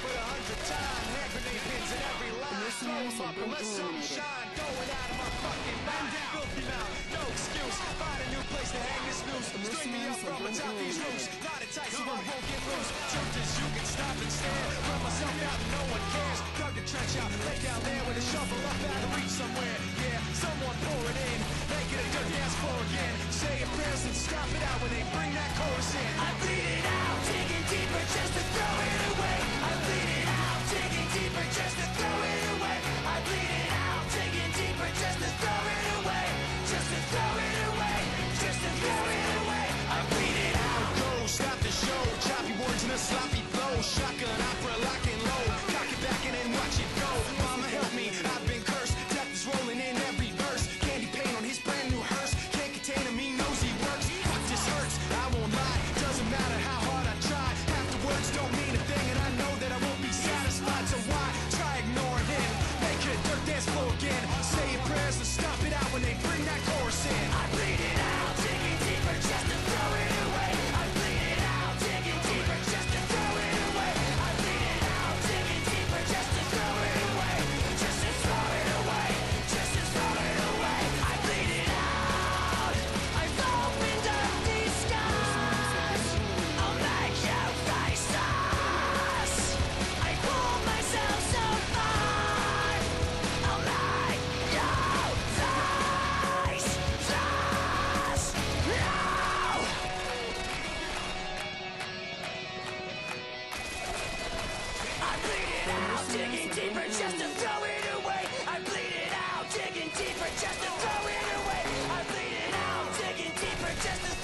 but a hundred times. Hand grenade pins in every line. Throw them up and let some shine. Throw it out of my fucking mind. Filthy mouth, no excuse. Find a new place to hang this noose. String me up from atop these roofs. Not it tight so I won't get loose. Truth is, you can stop and stare. Run myself out and no one cares. Dug the trench out, lay down there with a shovel up out of reach somewhere. Yeah, someone pour it in. Make it a dirty ass floor again. Say your prayers and stop it out when they bring that cold. Just